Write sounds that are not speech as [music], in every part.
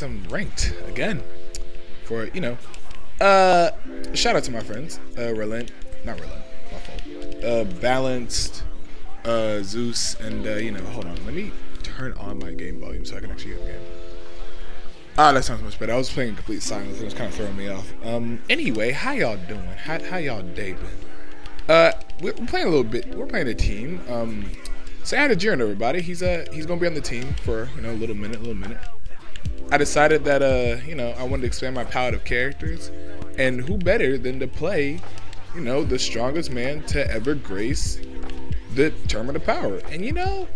some ranked again for you know. Uh, shout out to my friends. Uh, Relent, not Relent, my fault. Uh, balanced, uh, Zeus, and uh, you know. Hold on, let me turn on my game volume so I can actually hear the game. Ah, that sounds much better. I was playing complete silence. and It was kind of throwing me off. Um, anyway, how y'all doing? How, how y'all day been? Uh, we're playing a little bit. We're playing a team. Um, say hi to Jiren, everybody. He's uh he's gonna be on the team for you know a little minute, a little minute. I decided that uh you know I wanted to expand my palette of characters, and who better than to play, you know, the strongest man to ever grace the tournament of power. And you know,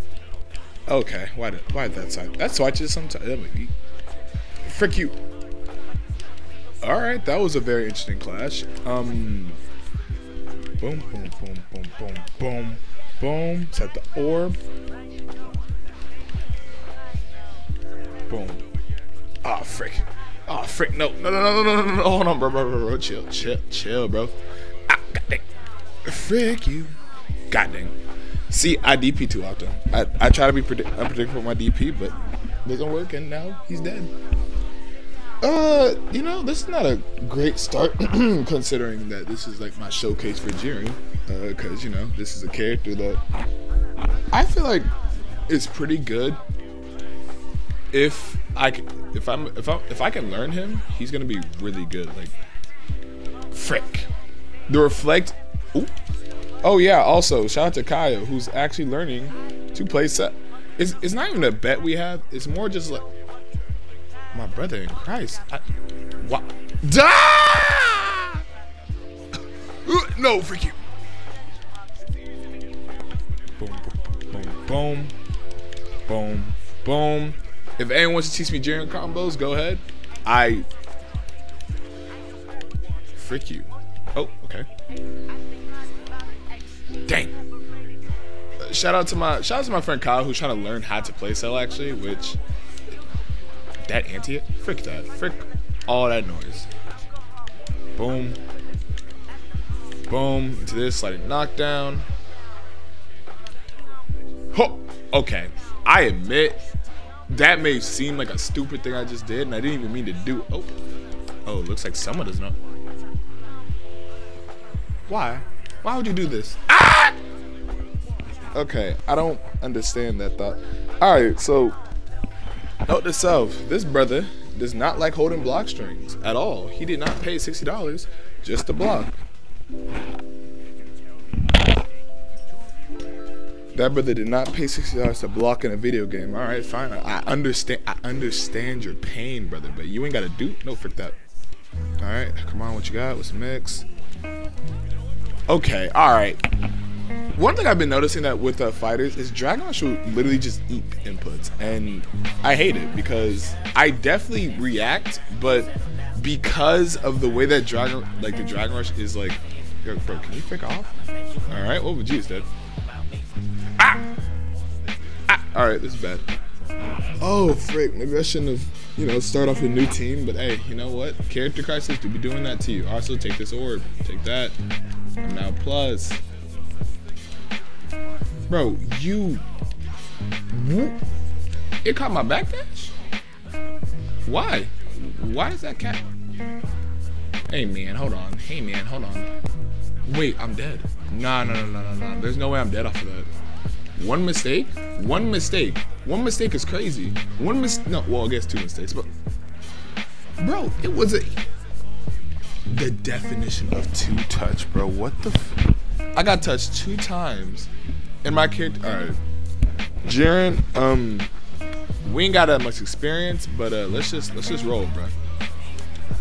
okay, why did why did that side? That switches sometimes. Frick you. All right, that was a very interesting clash. Um, boom, boom, boom, boom, boom, boom, boom. Set the orb. Boom. Oh, frick. Oh, frick. No, no, no, no, no, no, no, Hold on, bro, bro, bro, bro. Chill, chill, chill, bro. Ah, god dang. Frick you. God dang. See, I DP too often. I, I try to be unpredictable with my DP, but doesn't work, and now he's dead. Uh, you know, this is not a great start [clears throat] considering that this is like my showcase for Jiren. Uh, you know, this is a character that I feel like is pretty good. If I if I'm if I if I can learn him, he's gonna be really good. Like, frick, the reflect. Ooh. Oh yeah. Also, shout out to Kaya, who's actually learning to play set. It's it's not even a bet we have. It's more just like my brother in Christ. I, what? [laughs] no, freak you. Boom, Boom, boom, boom, boom, boom. If anyone wants to teach me Jiren combos, go ahead. I freak you. Oh, okay. Dang. Uh, shout out to my shout out to my friend Kyle who's trying to learn how to play Cell actually, which that anti it. frick that. Frick all that noise. Boom. Boom. Into this sliding knockdown. Ho! Okay. I admit that may seem like a stupid thing I just did, and I didn't even mean to do. Oh. Oh, looks like someone does not. Why? Why would you do this? Ah! Okay, I don't understand that thought. Alright, so Note to self, this brother does not like holding block strings at all. He did not pay $60 just to block. That brother did not pay $60 to block in a video game. All right, fine. I understand I understand your pain, brother, but you ain't got to do no frick that. All right, come on, what you got? What's the mix? Okay, all right. One thing I've been noticing that with uh, fighters is Dragon Rush will literally just eat inputs, and I hate it because I definitely react, but because of the way that Dragon, like the Dragon Rush is like, bro, can you pick off? All right, well, Vegeta's dead. All right, this is bad. Oh, frick, maybe I shouldn't have, you know, start off a new team, but hey, you know what? Character crisis do be doing that to you. Also, take this orb, take that. I'm now plus. Bro, you. It caught my backdash? Why? Why is that cat? Hey man, hold on. Hey man, hold on. Wait, I'm dead. Nah, no, no, no, no, no. There's no way I'm dead off of that. One mistake? One mistake. One mistake is crazy. One mis- no, well, I guess two mistakes, but bro, it was a the definition of two touch, bro. What the? I got touched two times and my character. All right, Jiren. Um, we ain't got that much experience, but uh, let's just let's just roll, bro.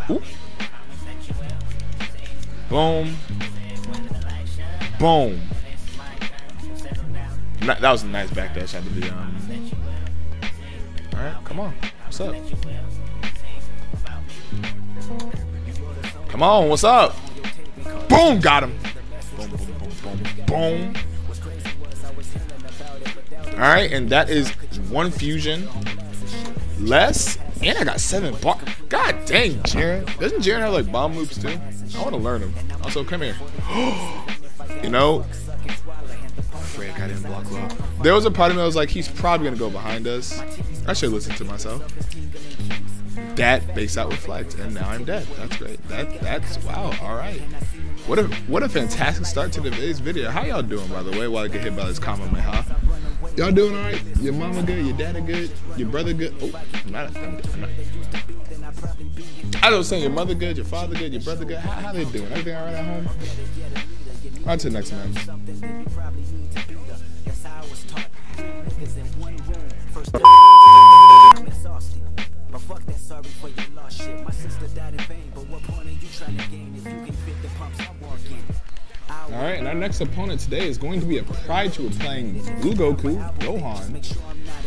Ooh. Boom. Boom. That was a nice backdash out of the um. All right, come on. What's up? Come on, what's up? Boom, got him. Boom, boom, boom, boom, boom. All right, and that is one fusion less. And I got seven bar. God dang, Jiren. Doesn't Jiren have like bomb loops too? I want to learn them. Also, come here. [gasps] you know, Frick, I didn't block. There was a part of me that was like, he's probably gonna go behind us. I should listen to myself. that base out with flights, and now I'm dead. That's great. That that's wow. All right. What a what a fantastic start to today's video. How y'all doing, by the way? While I get hit by this Kamehameha. Y'all doing all right? Your mama good? Your daddy good? Your brother good? Oh, I'm not. I'm, I'm not. I was saying your mother good, your father good, your brother good. How, how they doing? Everything all right at home? On to the next man. All right, and our next opponent today is going to be a Pride Tour playing Blue Goku, Gohan,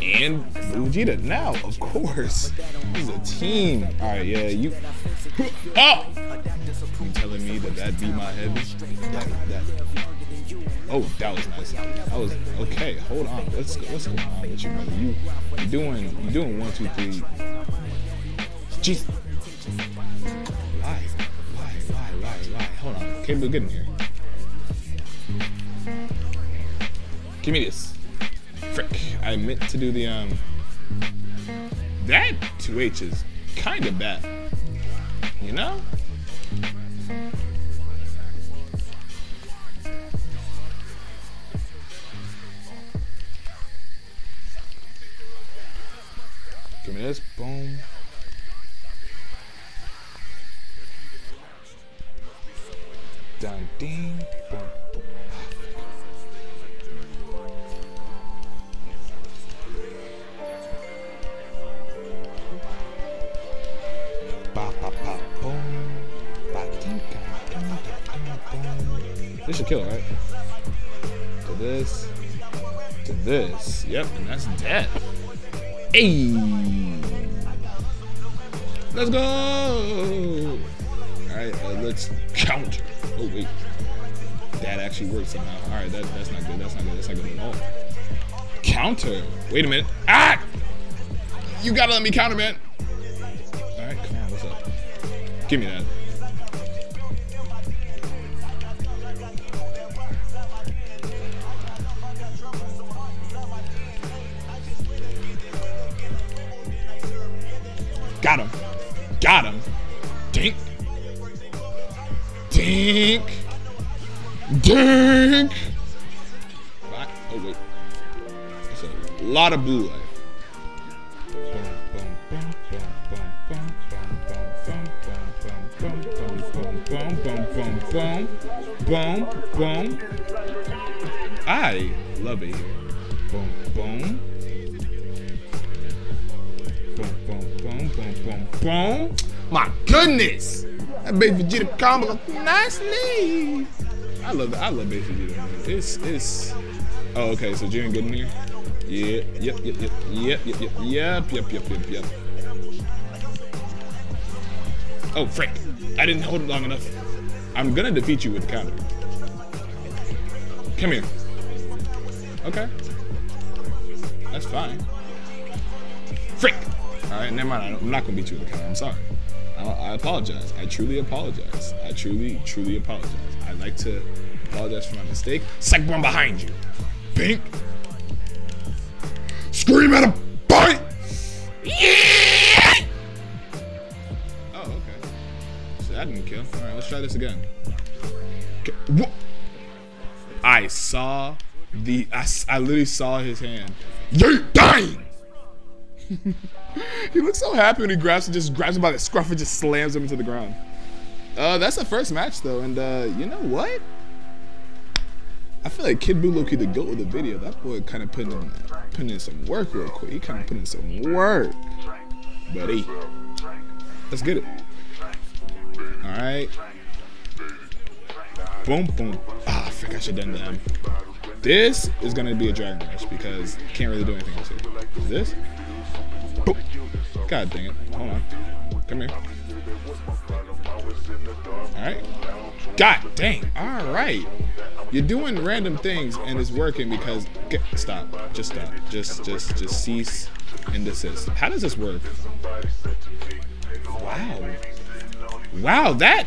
and Vegeta. Now, of course, is a team. All right, yeah, you. Oh! [laughs] You telling me that that be my head? That, that. Oh, that was nice. That was okay. Hold on. What's what's going on with you, brother? You you doing you doing one two three? Jeez. Why? Why? Why? Why? Why? Hold on. Cable, get in here. Give me this. Frick. I meant to do the, um... That 2H is kind of bad. You know? Give me this. Boom. This should kill, right? To this. To this. Yep, and that's death. Hey! Let's go! Alright, uh, let's counter. Oh, wait. That actually works somehow. Alright, that, that's not good. That's not good. That's not good at all. Counter. Wait a minute. Ah! You gotta let me counter, man. Alright, come on. What's up? Give me that. Blue life. Boom, boom, boom. I love it. Boom, boom. Boom, boom, boom, boom, boom, boom. My goodness! That baby Vegeta combo nicely. I love it. I love baby Vegeta. It's it's. Oh, okay. So Jiren in here. Yep. Yep. Yep. Yep. Yep. Yep. Yep. Yep. Yep. Yep. Yep. Oh, frick. I didn't hold it long enough. I'm gonna defeat you with the counter. Come here. Okay. That's fine. Frick! Alright, never mind. I'm not gonna beat you with the counter. I'm sorry. I, apologize. I truly apologize. I truly, truly apologize. I'd like to apologize for my mistake. Psych bomb behind you. Pink. Scream at a bite! Yeah! Oh, okay. So that didn't kill. Alright, let's try this again. Okay. What? I saw the. I, I literally saw his hand. You're dying! [laughs] he looks so happy when he grabs him, just grabs him by the scruff and just slams him into the ground. Uh, that's the first match though, and uh, you know what? I feel like Kid Buu Loki the goat of the video. That boy kind of putting in, putting in some work real quick. He kind of putting in some work, buddy. Let's get it. All right. Boom, boom. Ah, I think I should have done them. This is gonna be a Dragon Rush because can't really do anything else here. Is this? God dang it. Hold on. Come here. Alright. God dang. Alright. You're doing random things and it's working because get, stop. Just stop. Just just just cease and desist. How does this work? Wow. Wow, that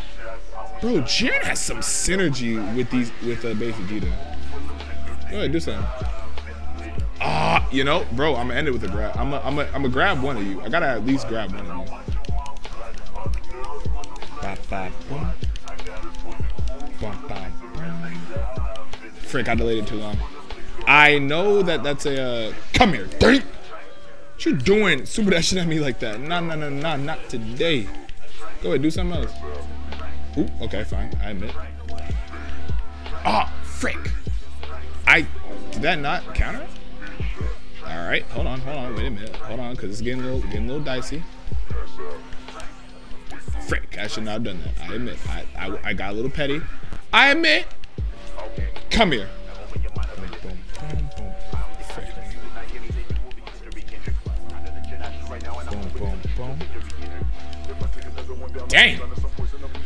bro, Jiren has some synergy with these with uh, base Vegeta. Go ahead, do something. Ah, you know, bro, I'm gonna end it with a grab. I'm gonna I'm gonna I'm grab one of you. I gotta at least grab one of you. Frick, I delayed it too long. I know that that's a. Uh, come here. What you doing? Super that shit at me like that. Nah, nah, nah, nah, not today. Go ahead, do something else. Ooh, okay, fine. I admit. Ah, oh, frick. I did that not counter? All right, hold on, hold on, wait a minute, hold on, cause it's getting a little, getting a little dicey. Frick, I should not have done that. I admit, I, I, I got a little petty. I admit. Come here. Dang.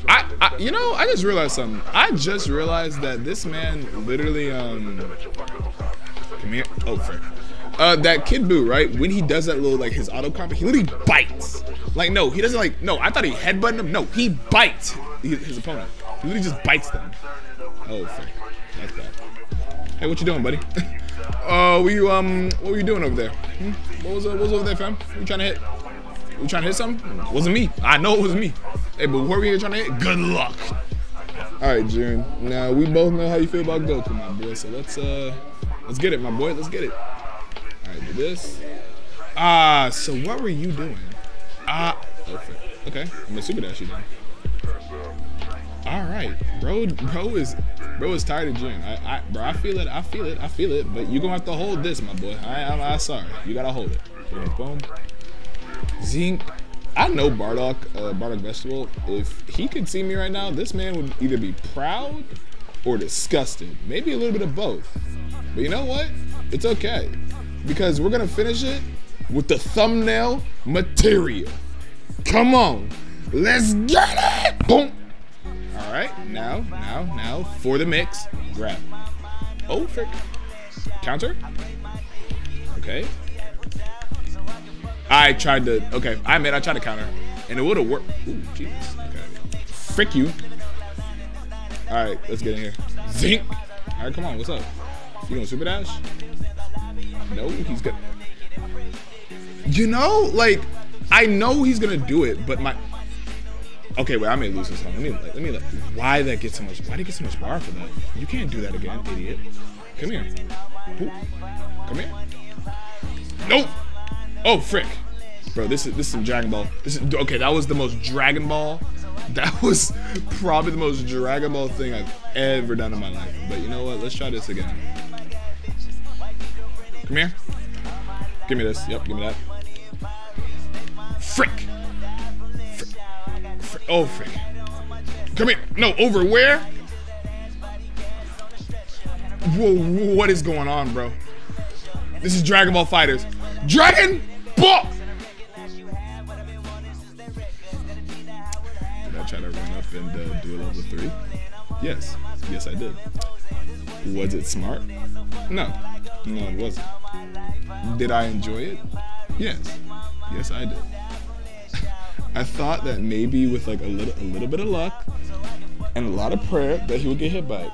I, I, you know, I just realized something. I just realized that this man literally, um, come here. Oh, frick. Uh, that Kid Buu, right? When he does that little, like, his auto comp, he literally bites. Like, no, he doesn't, like, no, I thought he headbutted him. No, he bites his opponent. He literally just bites them. Oh, frick. That's bad. Hey, what you doing, buddy? [laughs] uh, were you, um, what were you doing over there? Hmm? What was, uh, what was over there, fam? What you trying to hit? You trying to hit something? It wasn't me. I know it was me. Hey, but where were you trying to hit? Good luck. All right, Jiren. Now we both know how you feel about Goku, my boy. So let's uh, let's get it, my boy. Let's get it. All right, do this. Ah, so what were you doing? Ah, perfect. Okay, I'm gonna super dash you then. All right, bro. Bro is bro is tired of Jiren. I, I, bro, I feel it. I feel it. I feel it. But you gonna have to hold this, my boy. I, I'm, I'm sorry. You gotta hold it. Boom. Zinc. I know Bardock, uh, Bardock. If he could see me right now, this man would either be proud or disgusted. Maybe a little bit of both. But you know what? It's okay. Because we're to finish it with the thumbnail material. Come on. Let's get it. Boom. All right. Now, now, now for the mix. Grab. Oh, frick. Counter. Okay. I tried to, okay, I admit I tried to counter, and it would have worked. Ooh, Jesus, okay. Frick you. All right, let's get in here. Zink. All right, come on, what's up? You going super dash? No, he's good. You know, like, I know he's gonna do it, but my, okay, wait, I may lose this one. Let me, let me, why that get so much, why did he get so much bar for that? You can't do that again, idiot. Come here. Ooh. Come here. Nope. Oh, frick. Bro, this is this is some Dragon Ball. This is okay, that was the most Dragon Ball. That was probably the most Dragon Ball thing I've ever done in my life. But you know what? Let's try this again. Come here. Give me this. Yep, give me that. Frick. Frick. frick. Oh, frick. Come here. No, over where? Whoa, what is going on, bro? This is Dragon Ball FighterZ. Dragon Ball! Did I try to run up and uh, do a level 3? Yes. Yes, I did. Was it smart? No. No, it wasn't. Did I enjoy it? Yes. Yes, I did. I thought that maybe with like a little a little bit of luck and a lot of prayer that he would get hit by it.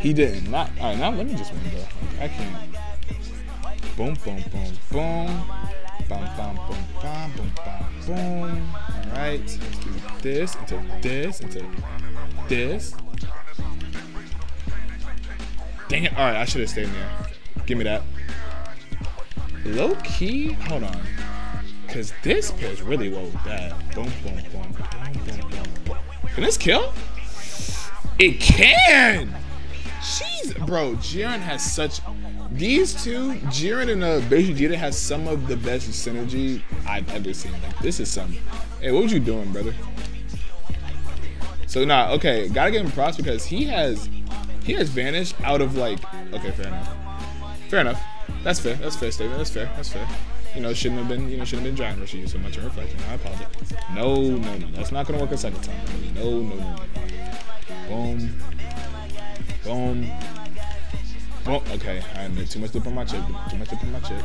He didn't. Not all right. Now let me just win. I can't. Boom, boom, boom, boom. Bum, bum, boom, bum, boom, bum, boom. All right, let's do this into this into this. Dang it! All right, I should have stayed in there. Give me that. Low key, hold on, cause this pairs really well with that. Boom, boom, boom, boom, boom, boom. Can this kill? It can. Jeez, bro, Jiren has such these two, Jiren and uh, Vegeta has some of the best synergy I've ever seen. Like, this is some. Hey, what was you doing, brother? So nah, okay, gotta give him props because he has he has vanished out of like okay, fair enough. Fair enough. That's fair. That's fair statement. That's fair. That's fair. You know, shouldn't have been, you know, shouldn't have been giant rushing you so much in reflection. I apologize. No, no, no. That's not gonna work a second time. No, no, no, no. Boom. Boom. Oh, okay. I admit too much dip on my chip. Too much dip on my chip.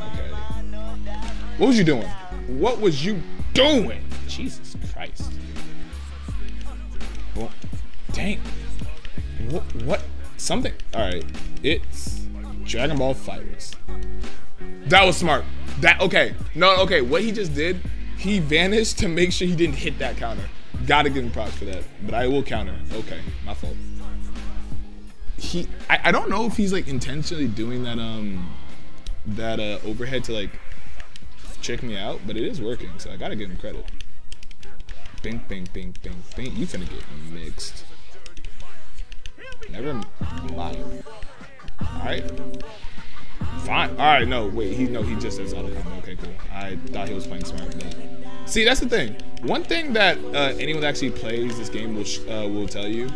Okay. What was you doing? What was you doing? Jesus Christ. Well, dang. What? What? Something. All right. It's Dragon Ball FighterZ. That was smart. That okay. No, okay. What he just did he vanished to make sure he didn't hit that counter. Gotta give him props for that. But I will counter. Okay, my fault. He, I, I don't know if he's like intentionally doing that um that uh overhead to like check me out, but it is working, so I gotta give him credit. Bing, bing, bing, bing, bing. You finna get mixed. Never mind. Alright. Fine. Alright, no, wait. He no, he just says auto combo. Okay, cool. I thought he was playing smart, but see, that's the thing. One thing that uh, anyone that actually plays this game will uh, will tell you,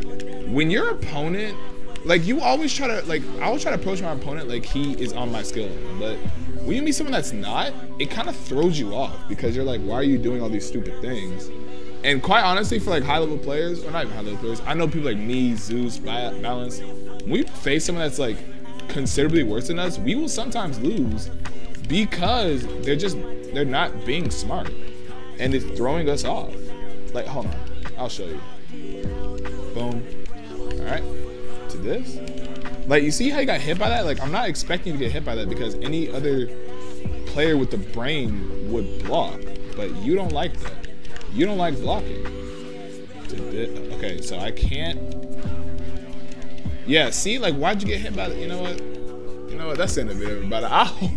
when your opponent, like you always try to like, I always try to approach my opponent like he is on my skill, but when you meet someone that's not, it kind of throws you off because you're like, why are you doing all these stupid things? And quite honestly, for like high level players, or not even high level players, I know people like me, Zeus, Balance. When we face someone that's like considerably worse than us, we will sometimes lose because they're just they're not being smart, and it's throwing us off. Like, hold on, I'll show you. Boom. All right, to this. Like, you see how you got hit by that? Like, I'm not expecting to get hit by that because any other player with the brain would block, but you don't like that. You don't like blocking. Okay, so I can't. Yeah, see, like, why'd you get hit by that? You know what? You know what? That's the end of the video, everybody. I hope.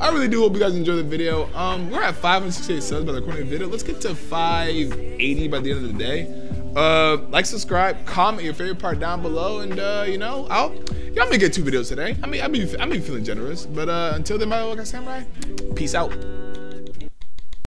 I really do hope you guys enjoy the video. Um, we're at 568 subs by the corner of the video. Let's get to 580 by the end of the day. Uh, like, subscribe, comment your favorite part down below, and uh, you know, I'll y'all may get two videos today. I mean, I mean, I mean, feeling generous. But uh, until then, my Samurai, peace out.